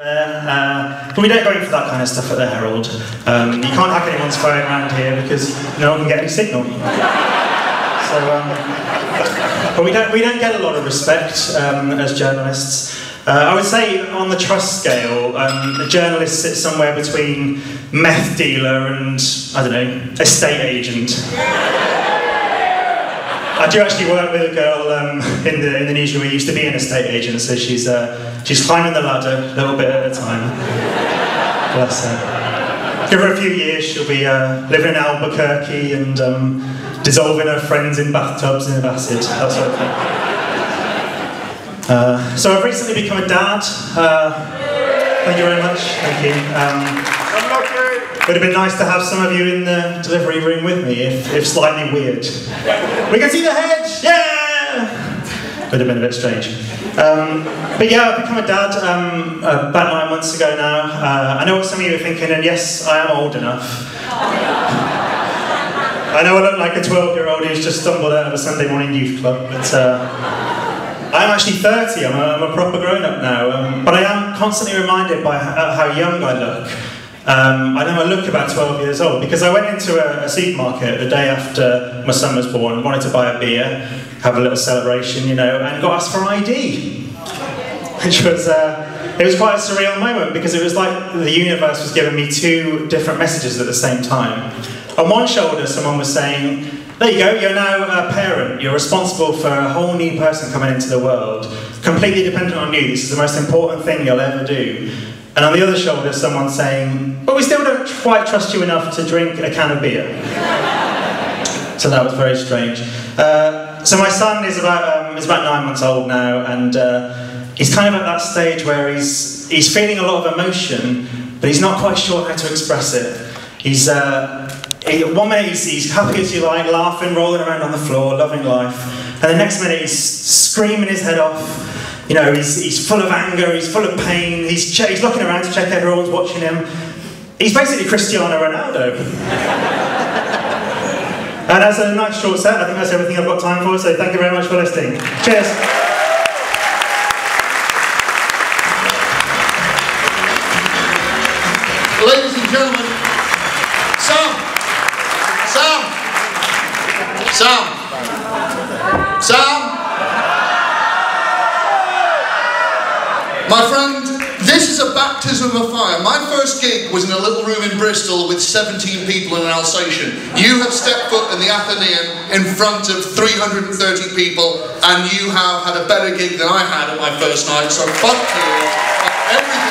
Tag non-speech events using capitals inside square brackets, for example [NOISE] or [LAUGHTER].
Uh, but we don't go in for that kind of stuff at the Herald. Um, you can't hack anyone's phone around here because no one can get any signal. So, um, but we don't, we don't get a lot of respect um, as journalists. Uh, I would say on the trust scale, um, a journalist sits somewhere between meth dealer and, I don't know, estate agent. I do actually work with a girl um, in the in the newsroom who used to be an estate agent, so she's uh, she's climbing the ladder a little bit at a time. Bless her. Give her a few years, she'll be uh, living in Albuquerque and um, dissolving her friends in bathtubs in acid, that sort of thing. Uh, so I've recently become a dad. Uh, thank you very much. Thank you. Um, would have been nice to have some of you in the delivery room with me, if, if slightly weird. We can see the hedge! Yeah! Would have been a bit strange. Um, but yeah, I've become a dad um, about nine months ago now. Uh, I know what some of you are thinking, and yes, I am old enough. I know I look like a 12 year old who's just stumbled out of a Sunday morning youth club, but uh, I'm actually 30, I'm a, I'm a proper grown up now. Um, but I am constantly reminded by how young I look. Um, I know I look about 12 years old because I went into a, a, supermarket the day after my son was born, wanted to buy a beer, have a little celebration, you know, and got asked for ID. Which was, uh, it was quite a surreal moment because it was like the universe was giving me two different messages at the same time. On one shoulder, someone was saying, there you go, you're now a parent, you're responsible for a whole new person coming into the world, completely dependent on you, this is the most important thing you'll ever do. And on the other shoulder, someone saying, but we still don't quite trust you enough to drink a can of beer. [LAUGHS] so that was very strange. Uh, so my son is about, um, is about nine months old now, and uh, he's kind of at that stage where he's, he's feeling a lot of emotion, but he's not quite sure how to express it. He's, uh, he, one minute he's, he's happy as you like, laughing, rolling around on the floor, loving life, and the next minute he's screaming his head off, you know, he's, he's full of anger, he's full of pain, he's, he's looking around to check everyone's watching him. He's basically Cristiano Ronaldo. [LAUGHS] and that's a nice short set. I think that's everything I've got time for, so thank you very much for listening. Cheers. Ladies and gentlemen, Sam! Sam! Sam! Sam! My friend, this is a baptism of fire. My first gig was in a little room in Bristol with 17 people in an Alsatian. You have stepped foot in the Athenaeum in front of 330 people, and you have had a better gig than I had at my first night, so fuck you.